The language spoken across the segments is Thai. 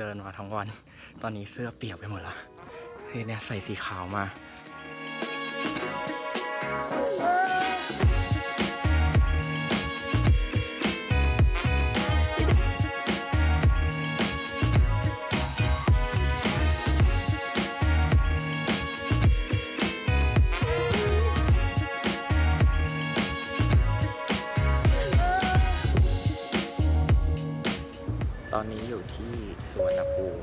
เดินมาทั้งวัน ตอนนี้เสื้อเปียกไปหมดละเฮ้ยเนี่ยใส่สีขาวมาตอนนี้อยู่ที่ สวนภูมิ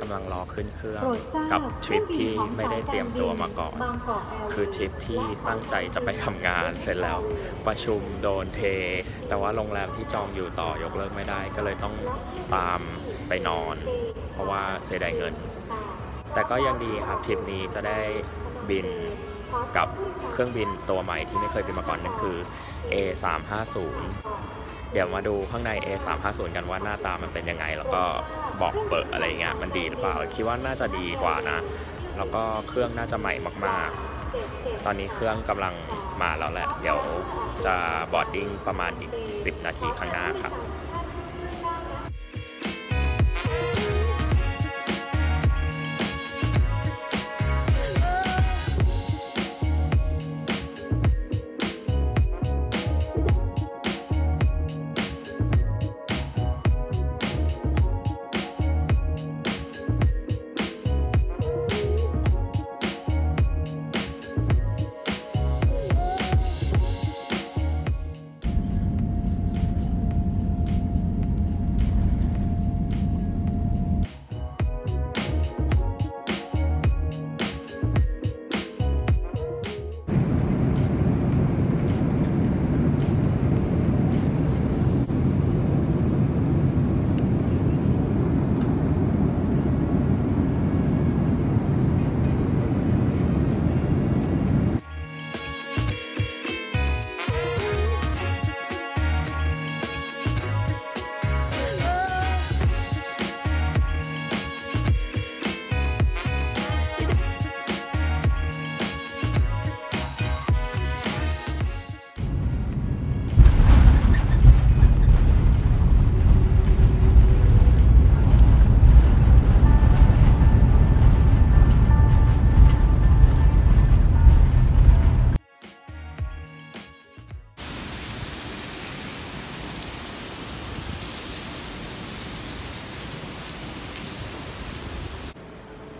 กำลังรอขึ้นเครื่องโปรดทราบกับทริปที่เครื่องบินของไม่ได้เตรียมตัวมาก่อนบางกอกแอร์เวย์คือทริปที่ตั้งใจจะไปทำงานเสร็จแล้วประชุมโดนเท แต่ว่าโรงแรมที่จองอยู่ต่อยกเลิกไม่ได้ก็เลยต้องตามไปนอน เพราะว่าเสียดายเงิน แต่ก็ยังดีครับทริปนี้จะได้บินกับเครื่องบินตัวใหม่ที่ไม่เคยบินมาก่อนนั่นคือ A350 เดี๋ยวมาดูข้างใน A350 กันว่าหน้าตามันเป็นยังไงแล้วก็ บอกเปิดอะไรเงี้ยมันดีหรือเปล่า คิดว่าน่าจะดีกว่านะ แล้วก็เครื่องน่าจะใหม่มากๆ ตอนนี้เครื่องกำลังมาแล้วแหละ เดี๋ยวจะบอร์ดดิ้งประมาณอีก 10 นาทีข้างหน้าครับ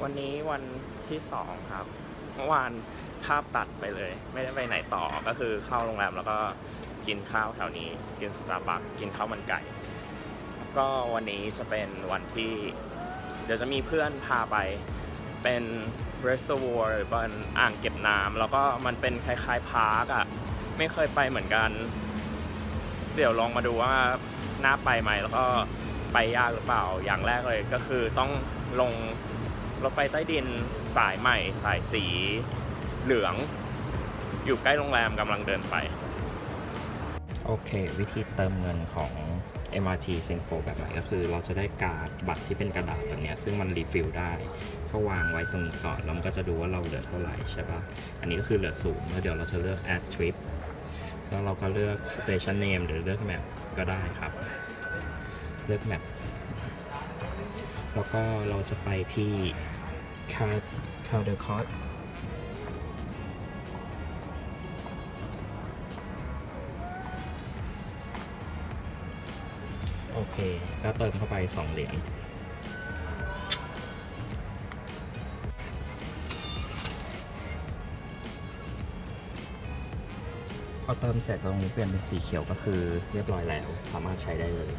วันนี้วันที่สองครับ เมื่อวานภาพตัดไปเลย ไม่ได้ไปไหนต่อก็คือเข้าโรงแรมแล้วก็กินข้าวแถวนี้ กินสตาร์บัคกินข้าวมันไก่ก็วันนี้จะเป็นวันที่ เดี๋ยวจะมีเพื่อนพาไปเป็น reservoir หรือเป็นอ่างเก็บน้ำแล้วก็มันเป็นคล้ายๆ park อะไม่เคยไปเหมือนกัน เดี๋ยวลองมาดูว่าน่าไปไหมแล้วก็ไปยากหรือเปล่าอย่างแรกเลยก็คือต้องลง รถไฟใต้ดินสายใหม่ สายสีเหลือง อยู่ใกล้โรงแรมกำลังเดินไป โอเค วิธีเติมเงินของ MRT s i n g p o แบบใหม่ก็คือ เราจะได้การ์ดบัตรที่เป็นกระดาษแบบนี้ซึ่งมัน refill ได้ก็วางไว้ตรงนี้ก่อน แล้วมันก็จะดูว่าเราเหลือเท่าไหร่ใช่ป่ะ อันนี้ก็คือเหลือศูนย์แล้วเดี๋ยวเราจะเลือก add trip แล้วเราก็เลือก station name หรือเลือก map ก็ได้ครับ เลือก map แล้วก็เราจะไปที่ c a c a l d e c o t โอเค ก็เติมเข้าไป 2 เหรียญพอเติมเสร็จตรงนี้เปลี่ยนเป็นสีเขียวก็คือเรียบร้อยแล้ว สามารถใช้ได้เลย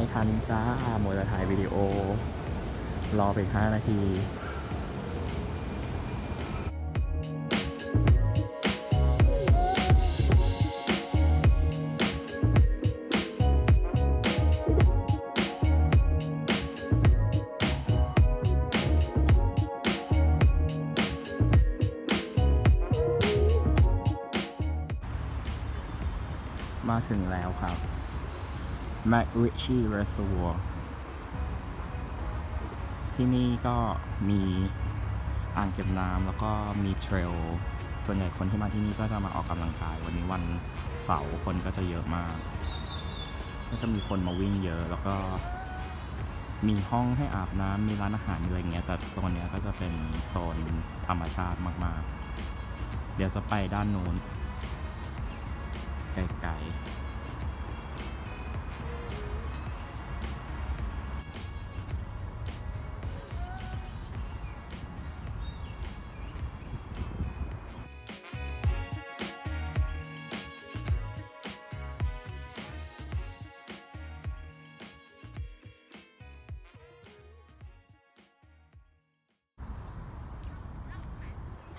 ไม่ทันจ้าหมดจะถ่ายวิดีโอ รอไปห้านาทีมาถึงแล้วครับ McRitchie Reservoir ที่นี่ก็มีอ่างเก็บน้ำแล้วก็มีเทรล ส่วนใหญ่คนที่มาที่นี่ก็จะมาออกกำลังกาย วันนี้วันเสาร์คนก็จะเยอะมาก ก็จะมีคนมาวิ่งเยอะแล้วก็มีห้องให้อาบน้ำมีร้านอาหารมีอะไรเงี้ย แต่ตรงเนี้ยก็จะเป็นโซนธรรมชาติมาก ๆ เดี๋ยวจะไปด้านนู้นไกลๆ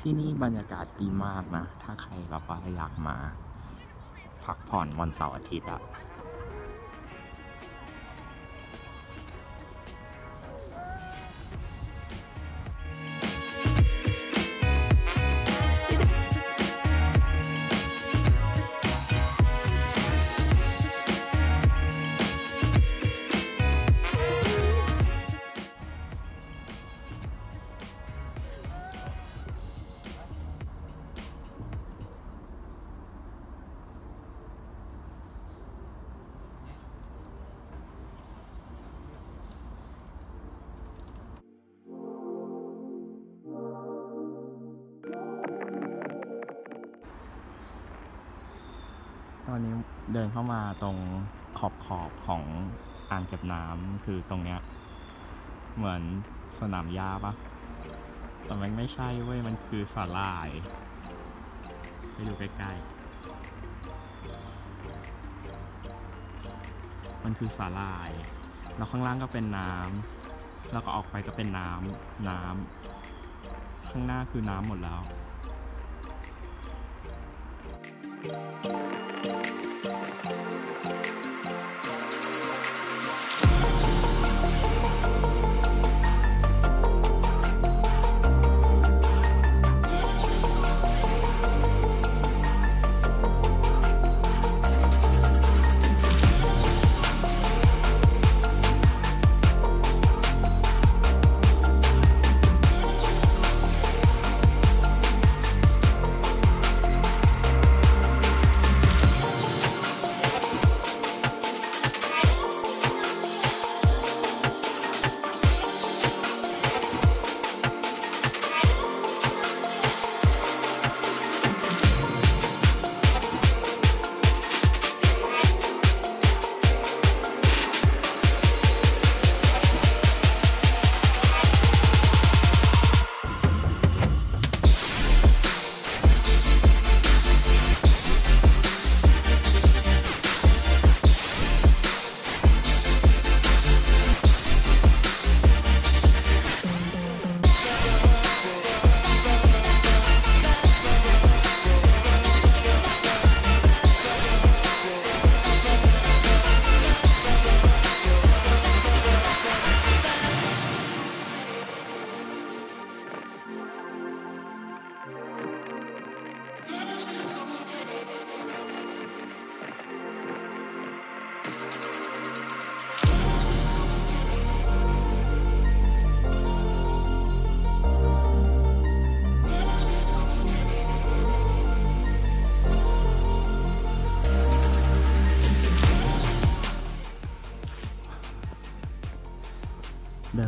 ที่นี่บรรยากาศดีมากนะ ถ้าใครแบบว่าอยากมา พักผ่อนวันเสาร์อาทิตย์อะ ตอนนี้เดินเข้ามาตรงขอบขอบของอ่างเก็บน้ำคือตรงเนี้ย เหมือนสนามหญ้าปะแต่มันไม่ใช่เว้ย มันคือสาลาย ไปดูใกล้ๆ มันคือสาลาย แล้วข้างล่างก็เป็นน้ำแล้วก็ออกไปก็เป็นน้ำน้ำข้างหน้าคือน้ำหมดแล้ว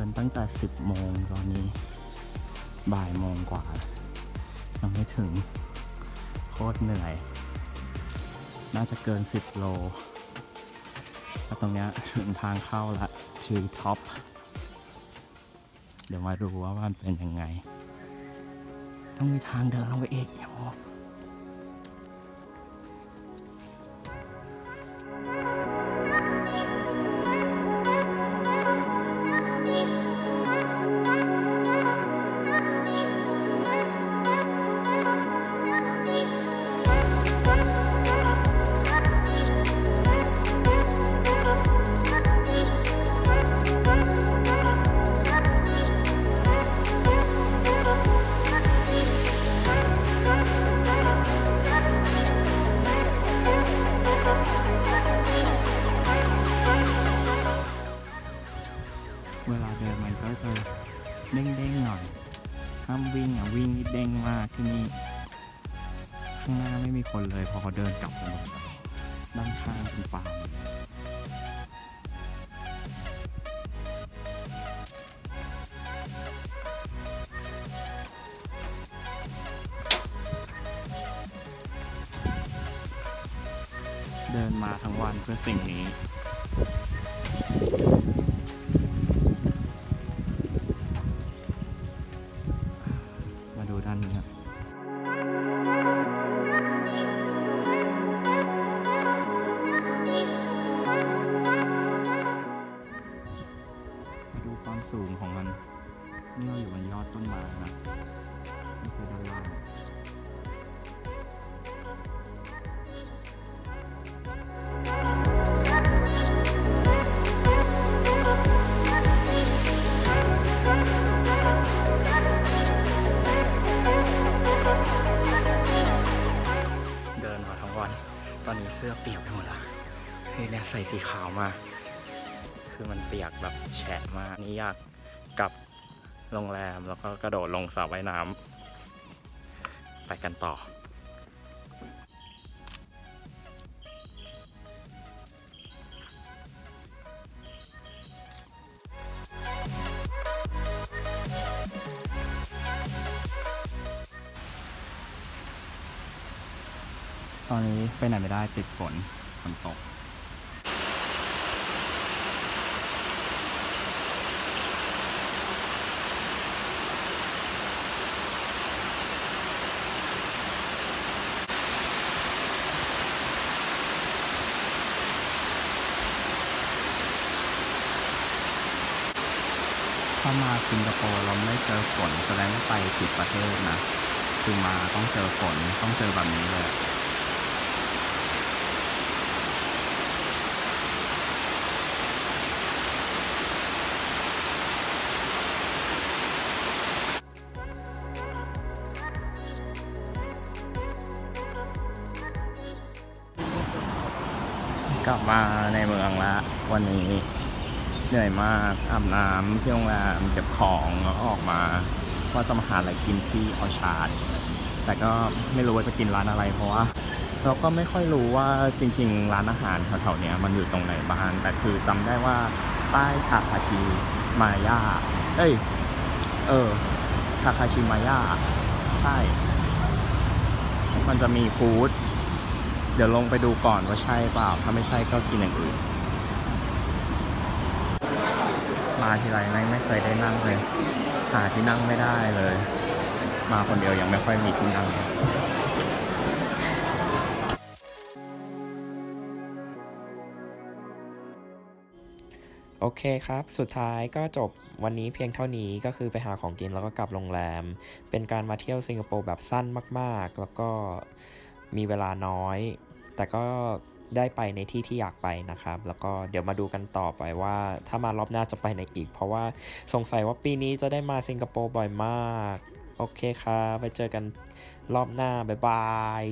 นตั้งแต่ 10 โมงตอนนี้ บ่ายโมงกว่า ยังไม่ถึง โคตรเหนื่อย น่าจะเกิน 10 โลแล้วตรงนี้ถึงทางเข้าละทีท็อป เดี๋ยวมาดูว่ามันเป็นยังไง ต้องมีทางเดินลงไปอีกอ้โหาง เดินมาทั้งวันเพื่อสิ่งนี้มาดูด้านนี้ครับมาดูความสูงของมัน นี่เราอยู่บนยอดต้นไม้นะนี่คือด้านล่าง วัน ตอนนี้เสื้อเปียกไปหมดละเฮ้ยเนี่ยใส่สีขาวมา คือมันเปียกแบบแฉะมากนี่อยากกลับโรงแรมแล้วก็กระโดดลงสระว่ายน้ำไปกันต่อ ตอนนี้ไปไหนไม่ได้ติดฝนฝนตก ถ้ามาสิงคโปร์เราไม่เจอฝนแสดงว่าไปผิดประเทศนะ คือมาต้องเจอฝนต้องเจอแบบนี้เลย กลับมาในเมืองละวันนี้เหนื่อยมากอาบน้ำที่โรงแรมเก็บของแล้วออกมาว่าจะมาหาอะไรกินที่ออชาร์ดแต่ก็ไม่รู้ว่าจะกินร้านอะไรเพราะว่าเราก็ไม่ค่อยรู้ว่าจริง ๆ ร้านอาหารแถวๆนี้มันอยู่ตรงไหนบ้างแต่คือจำได้ว่าใต้ทาคาชิมายาเอ้ยเออทาคาชิมายาใช่มันจะมีฟู้ด เดี๋ยวลงไปดูก่อนว่าใช่เปล่า ถ้าไม่ใช่ก็กินอย่างอื่น มาทีไรแม่ไม่เคยได้นั่งเลย หาที่นั่งไม่ได้เลย มาคนเดียวยังไม่ค่อยมีที่นั่งโอเคครับ สุดท้ายก็จบวันนี้เพียงเท่านี้ก็คือไปหาของกินแล้วก็กลับโรงแรม เป็นการมาเที่ยวสิงคโปร์แบบสั้นมาก ๆ แล้วก็ มีเวลาน้อย แต่ก็ได้ไปในที่ที่อยากไปนะครับ แล้วก็เดี๋ยวมาดูกันต่อไปว่า ถ้ามารอบหน้าจะไปไหนอีก เพราะว่าสงสัยว่าปีนี้จะได้มาสิงคโปร์บ่อยมาก โอเคครับไปเจอกันรอบหน้า บ๊ายบาย